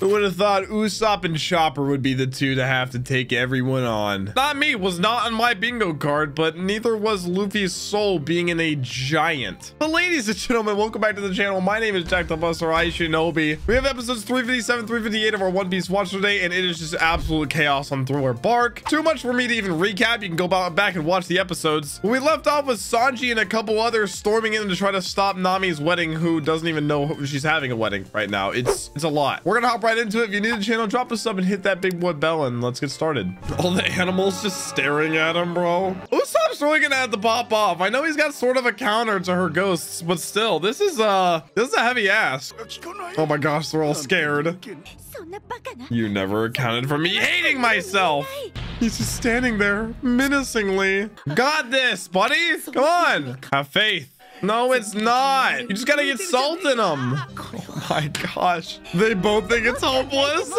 Who would have thought Usopp and Chopper would be the two to have to take everyone on? Not me, was not on my bingo card, but neither was Luffy's soul being in a giant. But ladies and gentlemen, welcome back to the channel. My name is Jack the Buster, iShinobi. We have episodes 357, 358 of our One Piece watch today, and it is just absolute chaos on Thriller Bark. Too much for me to even recap. You can go back and watch the episodes. When we left off with Sanji and a couple others storming in to try to stop Nami's wedding, who doesn't even know she's having a wedding right now. It's it's a lot. We're gonna hop right into it. If you need the channel, drop a sub and hit that big boy bell and let's get started. All the animals just staring at him, bro. Usopp's really gonna have to pop off. I know he's got sort of a counter to her ghosts, but still, this is uh this is a heavy ask. Oh my gosh, they're all scared. You never accounted for me hating myself. He's just standing there menacingly. Got this, buddy. Come on. Have faith. No, it's not. You just gotta get salt in them. Oh my gosh. They both think it's hopeless.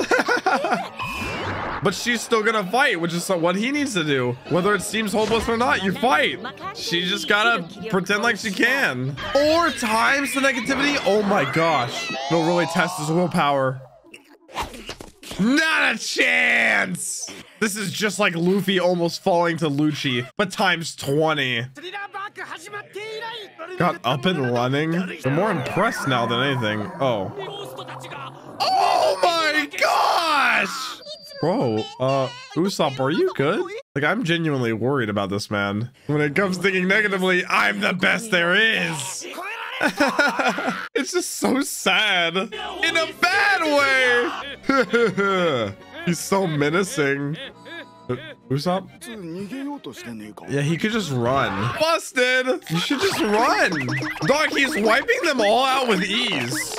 but she's still gonna fight, which is what he needs to do. Whether it seems hopeless or not, you fight. She just gotta pretend like she can. Four times the negativity. Oh my gosh. It'll really test his willpower. Not a chance! This is just like Luffy almost falling to Lucci, but times 20. Got up and running. I'm more impressed now than anything. Oh. Oh my gosh! Bro, uh, Usopp, are you good? Like, I'm genuinely worried about this man. When it comes thinking negatively, I'm the best there is. it's just so sad in a bad way. He's so menacing. Who's up? Yeah, he could just run. Busted! You should just run. Dog, he's wiping them all out with ease.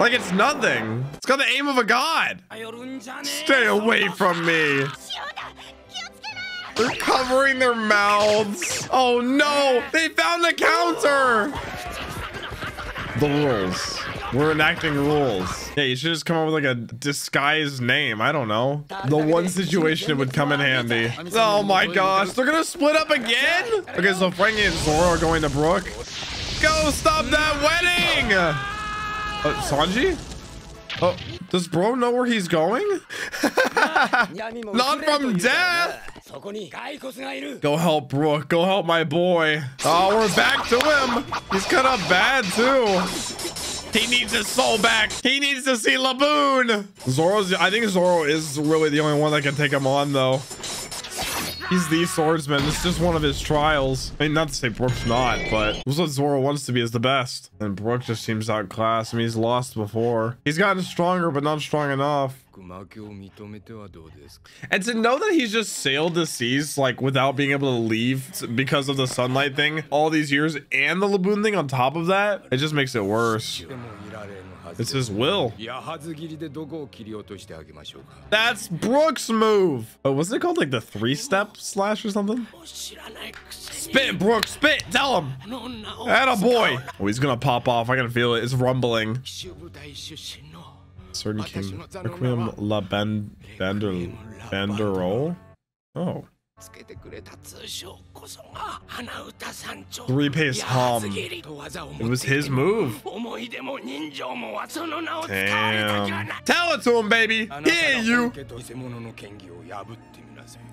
Like it's nothing. It's got the aim of a god. Stay away from me. They're covering their mouths. Oh no, they found the counter. The rules. We're enacting rules. Yeah, you should just come up with like a disguised name. I don't know. The one situation it would come in handy. Oh my gosh, they're gonna split up again? Okay, so Franky and Zoro are going to Brook. Go stop that wedding! Uh, Sanji? Oh, does bro know where he's going? Not from death! Go help Brook. Go help my boy. Oh, we're back to him. He's kind of bad too. He needs his soul back. He needs to see Laboon. Zoro's, I think Zoro is really the only one that can take him on though. He's the swordsman. It's just one of his trials. I mean, not to say Brook's not, but this what Zoro wants to be is the best. And Brook just seems outclassed. I mean, he's lost before. He's gotten stronger, but not strong enough. And to know that he's just sailed the seas like without being able to leave because of the sunlight thing all these years and the Laboon thing on top of that, it just makes it worse. It's his will. That's Brook's move. Oh, wasn't it called like the three step slash or something? Spit, Brook, spit. Tell him. Atta a boy. Oh, he's gonna pop off. I can feel it. It's rumbling. Certain King. Requiem La Band Bander Banderole? Oh. Three pace hum. It was his move. Damn. Tell it to him, baby. Yeah, you.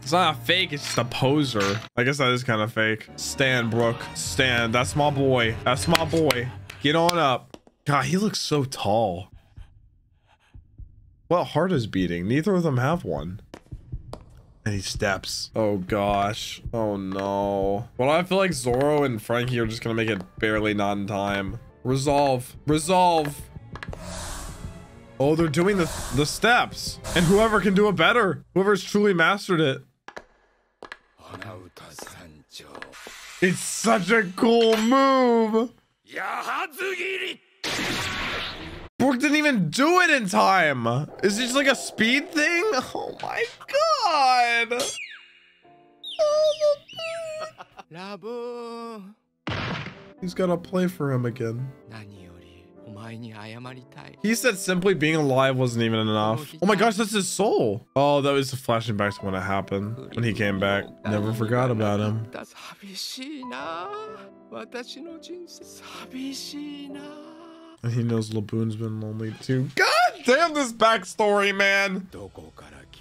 It's not a fake, it's just a poser. I guess that is kind of fake. Stan, Brook. Stan, That's my boy. That's my boy. Get on up. God, he looks so tall. What heart is beating? Neither of them have one. And he steps. Oh gosh. Oh no. Well, I feel like Zoro and Franky are just gonna make it barely not in time. Resolve. Resolve. Oh, they're doing the, the steps. And whoever can do it better. Whoever's truly mastered it. It's such a cool move. Didn't even do it in time. Is it just like a speed thing? Oh my god. Oh, He's got to play for him again. He said simply being alive wasn't even enough. Oh my gosh, that's his soul. Oh, that was flashing back to when it happened. When he came back. Never forgot about him. And he knows Laboon's been lonely too. God damn this backstory, man.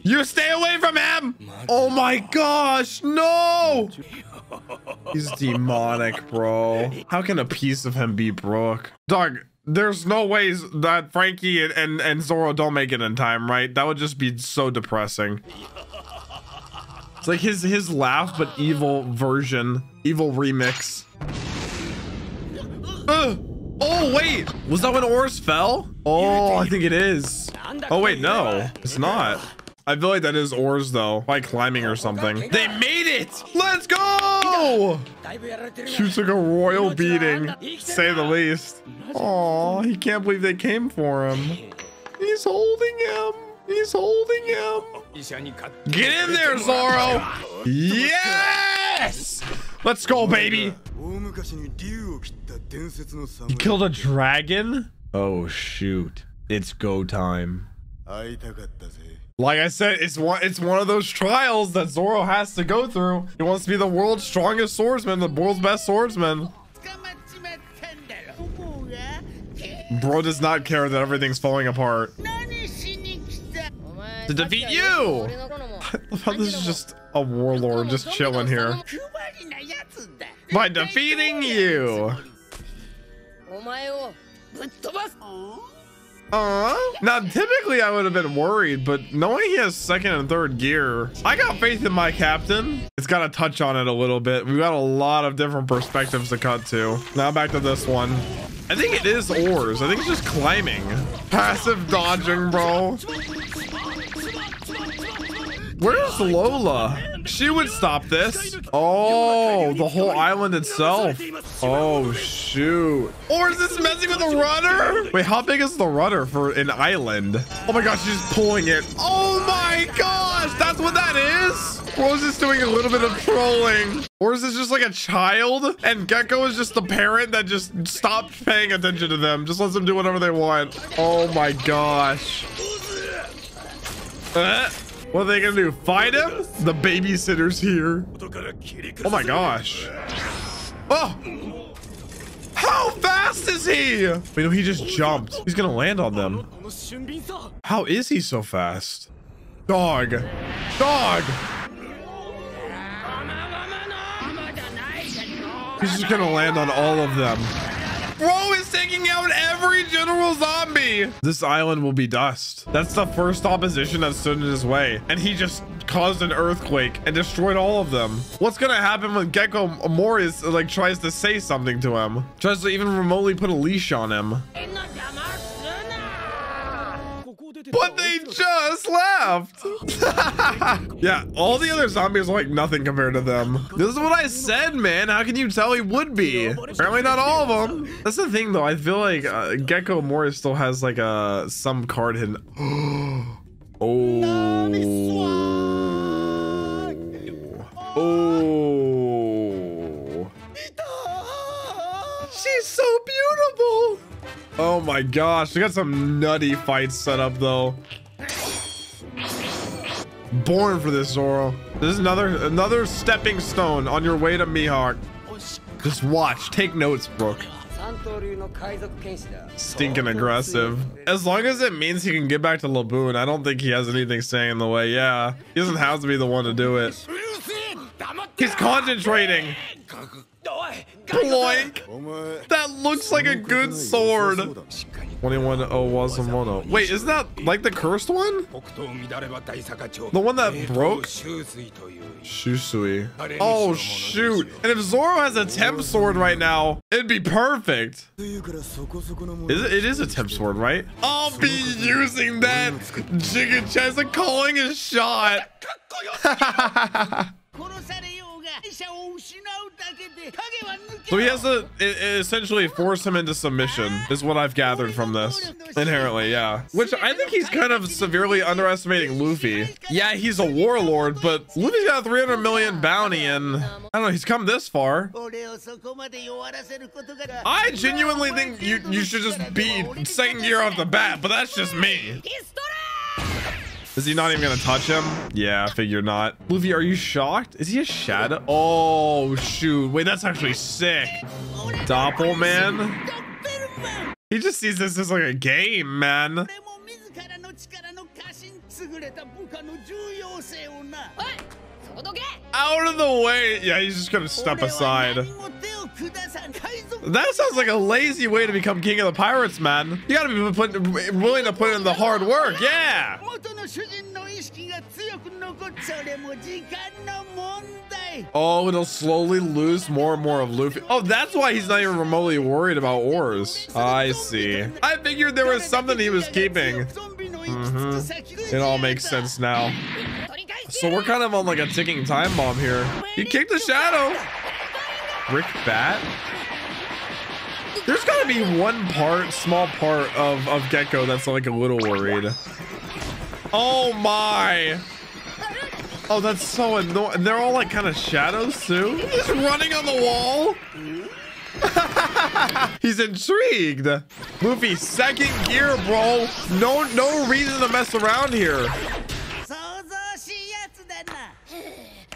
You stay away from him! Oh my gosh, no! He's demonic, bro. How can a piece of him be Brook? Dog, there's no ways that Franky and, and, and Zoro don't make it in time, right? That would just be so depressing. It's like his his laugh, but evil version, evil remix. Ugh. Oh, wait. Was that when Oars fell? Oh, I think it is. Oh, wait, no, it's not. I feel like that is Oars, though, by climbing or something. They made it. Let's go. She took a royal beating, say the least. Oh, he can't believe they came for him. He's holding him. He's holding him. Get in there, Zoro. Yes. Let's go, baby. You killed a dragon? Oh, shoot. It's go time. Like I said, it's one it's one of those trials that Zoro has to go through. He wants to be the world's strongest swordsman, the world's best swordsman. Bro does not care that everything's falling apart. To defeat you! I love how this is just a warlord just chilling here. By defeating you! Uh, now typically I would have been worried, but knowing he has second and third gear, I got faith in my captain. It's got to touch on it a little bit. We've got a lot of different perspectives to cut to. Now back to this one. I think it is oars. I think it's just climbing. Passive dodging, bro. Where's Lola? She would stop this. Oh, the whole island itself. Oh, shoot. Or is this messing with the rudder? Wait, how big is the rudder for an island? Oh my gosh, she's pulling it. Oh my gosh, that's what that is? Rose is doing a little bit of trolling. Or is this just like a child? And Gecko is just the parent that just stopped paying attention to them. Just lets them do whatever they want. Oh my gosh. Uh. What are they gonna do? Fight him? The babysitter's here. Oh my gosh. Oh! How fast is he? Wait, no, he just jumped. He's gonna land on them. How is he so fast? Dog. Dog! He's just gonna land on all of them. Bro is taking out every general zombie. This island will be dust. That's the first opposition that stood in his way. And he just caused an earthquake and destroyed all of them. What's gonna happen when Gecko Moria like tries to say something to him? Tries to even remotely put a leash on him. But they just left. yeah, all the other zombies are like nothing compared to them. This is what I said, man. How can you tell he would be? Apparently not all of them. That's the thing, though. I feel like uh, Gecko Moria still has like a uh, some card hidden. oh. Oh. She's so beautiful. Oh my gosh, we got some nutty fights set up though. Born for this, Zoro. This is another another stepping stone on your way to Mihawk. Just watch, take notes, Brook. Stinking aggressive. As long as it means he can get back to Laboon, I don't think he has anything saying in the way. Yeah, he doesn't have to be the one to do it. He's concentrating. That looks like a good sword. 21 Owazamono. Wait, isn't that like the cursed one? The one that broke? Shusui. Oh, shoot. And if Zoro has a temp sword right now, it'd be perfect. Is it, it is a temp sword, right? I'll be using that Chest calling a shot. So he has to essentially force him into submission, is what I've gathered from this. Inherently, yeah. Which I think he's kind of severely underestimating Luffy. Yeah, he's a warlord, but Luffy's got a 300 million bounty and I don't know, he's come this far. I genuinely think you, you should just be second gear off the bat, but that's just me. Is he not even gonna touch him? Yeah, I figure not. Luffy, are you shocked? Is he a shadow? Oh, shoot. Wait, that's actually sick. Doppelman? He just sees this as like a game, man. Out of the way. Yeah, he's just gonna step aside. That sounds like a lazy way to become king of the pirates, man. You gotta be put, willing to put in the hard work. Yeah. Oh, it'll slowly lose more and more of Luffy. Oh, that's why he's not even remotely worried about Oars. I see. I figured there was something he was keeping. Mm -hmm. It all makes sense now. So we're kind of on like a ticking time bomb here. He kicked the shadow. Brick Bat? There's gotta be one part, small part of, of Gecko that's like a little worried. Oh my. Oh, that's so annoying. They're all like kind of shadows too. He's running on the wall. He's intrigued. Luffy, second gear, bro. No, no reason to mess around here.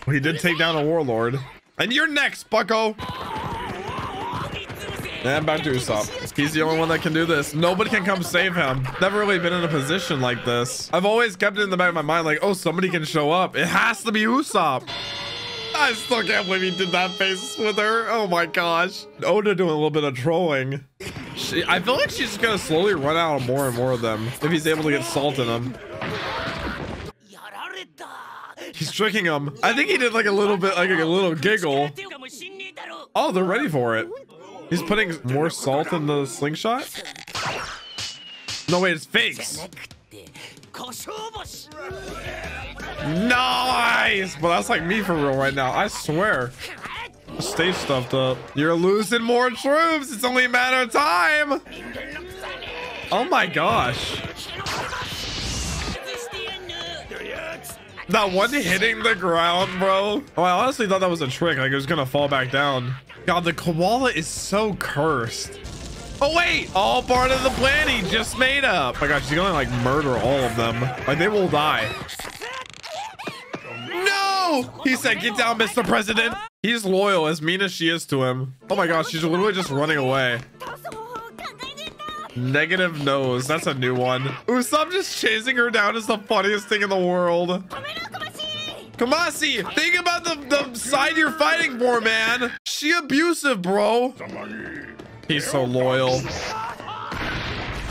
Well, he did take down a warlord. And you're next, bucko. And back to Usopp. He's the only one that can do this. Nobody can come save him. Never really been in a position like this. I've always kept it in the back of my mind like, oh, somebody can show up. It has to be Usopp. I still can't believe he did that face with her. Oh my gosh. Oda doing a little bit of trolling. She, I feel like she's gonna slowly run out of more and more of them if he's able to get salt in them. He's tricking him. I think he did like a little bit, like a little giggle. Oh, they're ready for it. He's putting more salt in the slingshot? No, way, it's fake. Nice! But that's like me for real right now. I swear. Stay stuffed up. You're losing more troops. It's only a matter of time. Oh my gosh. That one hitting the ground, bro. Oh, I honestly thought that was a trick. Like it was gonna fall back down. God, the koala is so cursed. Oh, wait. All part of the plan he just made up. Oh my gosh, he's gonna like murder all of them. Like they will die. No! He said, get down, Mr. President. He's loyal, as mean as she is to him. Oh my gosh, she's literally just running away. Negative nose. That's a new one. Usopp just chasing her down is the funniest thing in the world. Kamasi, think about the, the side you're fighting for, man. She abusive, bro. He's so loyal.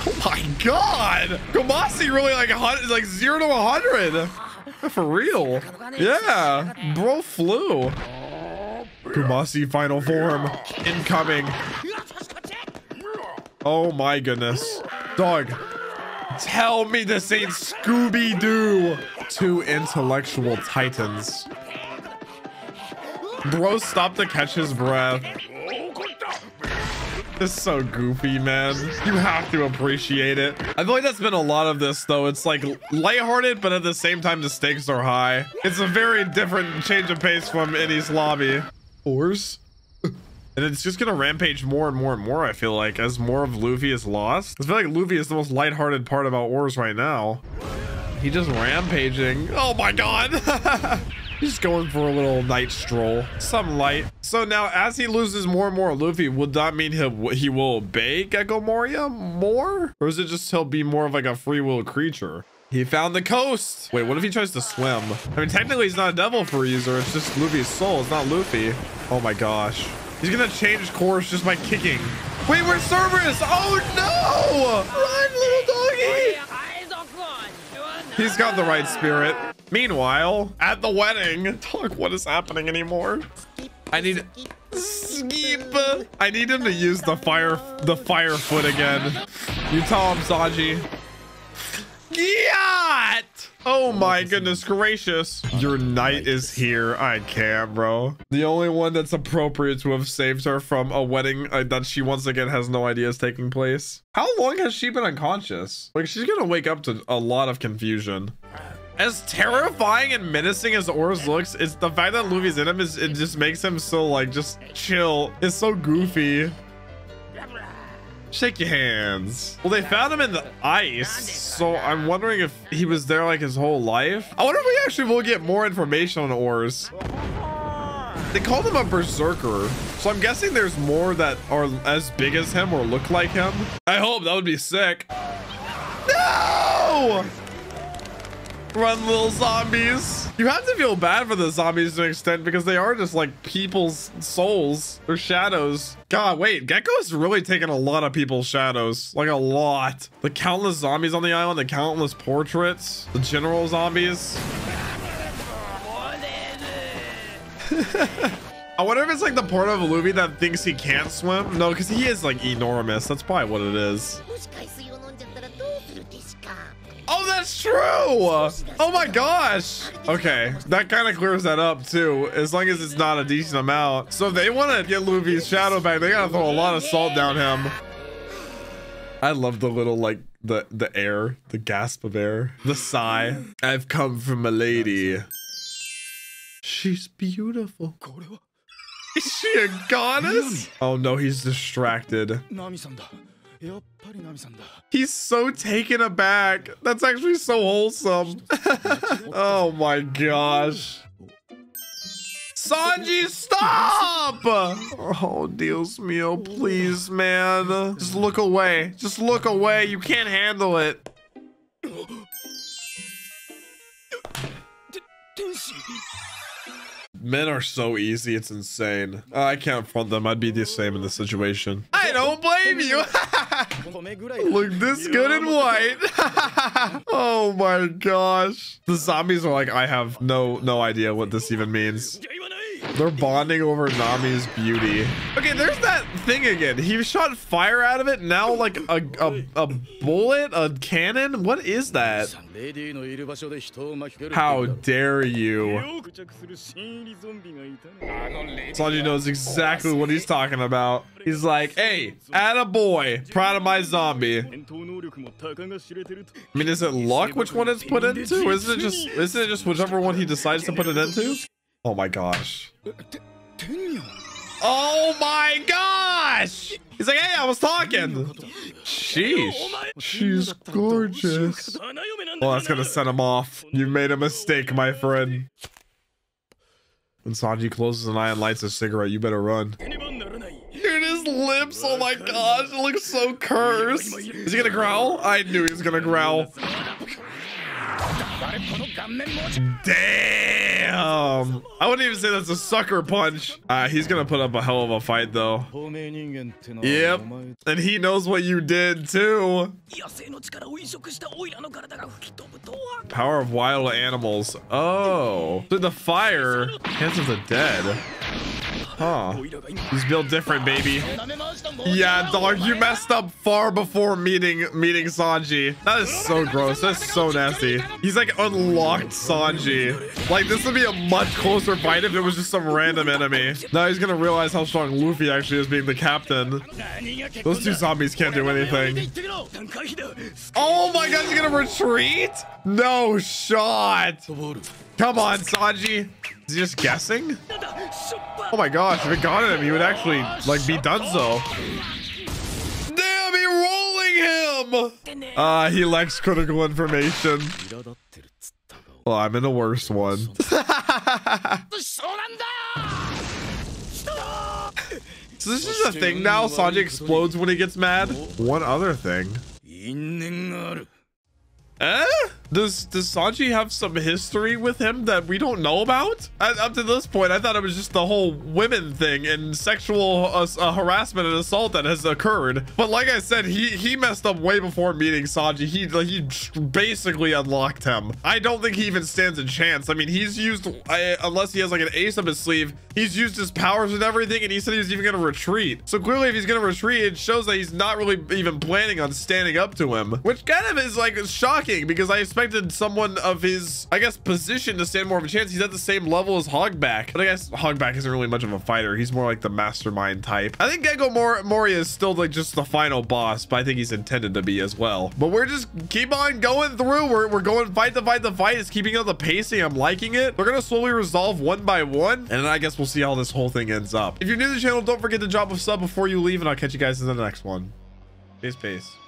Oh my god! Kamasi really like like zero to 100. For real. Yeah. Bro flew. Kumasi final form. Incoming. Oh my goodness. Dog. Tell me this ain't Scooby-Doo. Two intellectual titans. Bro stop to catch his breath. This is so goofy, man. You have to appreciate it. I feel like that's been a lot of this, though. It's like lighthearted, but at the same time, the stakes are high. It's a very different change of pace from Enies Lobby. Oars? And it's just gonna rampage more and more and more, I feel like, as more of Luffy is lost. I feel like Luffy is the most lighthearted part about Oars right now. He just rampaging. Oh my god! He's going for a little night stroll. Some light. So now, as he loses more and more Luffy, would that mean he'll, he will obey Gecko Moria more? Or is it just he'll be more of like a free will creature? He found the coast. Wait, what if he tries to swim? I mean, technically he's not a devil freezer. It's just Luffy's soul. It's not Luffy. Oh my gosh. He's gonna change course just by kicking. Wait, we're Cerberus? Oh no! Run, little doggy! He's got the right spirit. Meanwhile, at the wedding, talk what is happening anymore. I need Skip. I need him to use the fire the fire foot again. You tell him, Sanji. Yeah. Oh my goodness gracious. Your knight is here. I can't, bro. The only one that's appropriate to have saved her from a wedding uh, that she once again has no idea is taking place. How long has she been unconscious? Like, she's gonna wake up to a lot of confusion. As terrifying and menacing as Oars looks, it's the fact that Luffy's in him is it just makes him so like just chill. It's so goofy. Shake your hands. Well, they found him in the ice, so I'm wondering if he was there like his whole life. I wonder if we actually will get more information on Oars. They called him a berserker, so I'm guessing there's more that are as big as him or look like him. I hope that would be sick. No! Run, little zombies. You have to feel bad for the zombies to an extent because they are just like people's souls or shadows. God, wait, Gecko's really taking a lot of people's shadows. Like a lot. The countless zombies on the island, the countless portraits, the general zombies. I wonder if it's like the part of Luffy that thinks he can't swim. No, because he is like enormous. That's probably what it is. That's true. Oh my gosh. Okay, that kind of clears that up too, as long as it's not a decent amount. So if they want to get Luffy's shadow back, they gotta throw a lot of salt down him. I love the little like the the air, the gasp of air, the sigh. I've come from a lady. She's beautiful. Is she a goddess? Oh no, he's distracted. He's so taken aback. That's actually so wholesome. oh my gosh. Sanji, stop! Oh, Dios mio, please, man. Just look away. Just look away. You can't handle it. Men are so easy, it's insane. Uh, I can't front them. I'd be the same in this situation. I don't blame you. Look this good in white. oh my gosh. The zombies are like, I have no no idea what this even means. They're bonding over Nami's beauty. Okay, there's that thing again. He shot fire out of it. Now, like a a, a bullet, a cannon. What is that? How dare you? Sanji knows exactly what he's talking about. He's like, hey, add a boy, proud of my zombie. I mean, is it luck which one it's put into? Isn't it just isn't it just whichever one he decides to put it into? Oh my gosh. Oh my gosh! He's like, hey, I was talking. Sheesh. She's gorgeous. Well, that's gonna set him off. You made a mistake, my friend. When Sanji closes an eye and lights a cigarette, you better run. Dude, his lips, oh my gosh, it looks so cursed. Is he gonna growl? I knew he was gonna growl. Damn! Damn. I wouldn't even say that's a sucker punch. Uh, he's going to put up a hell of a fight, though. Yep. And he knows what you did, too. Power of wild animals. Oh. The fire. Hands of the dead. Huh. He's built different, baby. Yeah, dog, you messed up far before meeting meeting Sanji. That is so gross. That's so nasty. He's like unlocked Sanji. Like this would be a much closer fight if it was just some random enemy. Now he's gonna realize how strong Luffy actually is being the captain. Those two zombies can't do anything. Oh my god, he's gonna retreat? No shot. Come on, Sanji. Is he just guessing? Oh my gosh, if it got him, he would actually, like, be done so. Damn, he rolling him! Ah, uh, he lacks critical information. Well, I'm in the worst one. so this is a thing now? Sanji explodes when he gets mad? One other thing. Eh? Does does Sanji have some history with him that we don't know about? I, up to this point, I thought it was just the whole women thing and sexual uh, uh, harassment and assault that has occurred. But like I said, he he messed up way before meeting Sanji. He he basically unlocked him. I don't think he even stands a chance. I mean, he's used uh, unless he has like an ace up his sleeve. He's used his powers and everything, and he said he was even gonna retreat. So clearly, if he's gonna retreat, it shows that he's not really even planning on standing up to him, which kind of is like shocking because I expected someone of his, I guess, position to stand more of a chance. He's at the same level as Hogback, but I guess Hogback isn't really much of a fighter. He's more like the mastermind type. I think Gecko Mor Moria is still like just the final boss, but I think he's intended to be as well. But we're just keep on going through. We're, we're going fight to fight to fight. It's keeping up the pacing. I'm liking it. We're gonna slowly resolve one by one, and then I guess we'll see how this whole thing ends up. If you're new to the channel, don't forget to drop a sub before you leave, and I'll catch you guys in the next one. Peace, peace.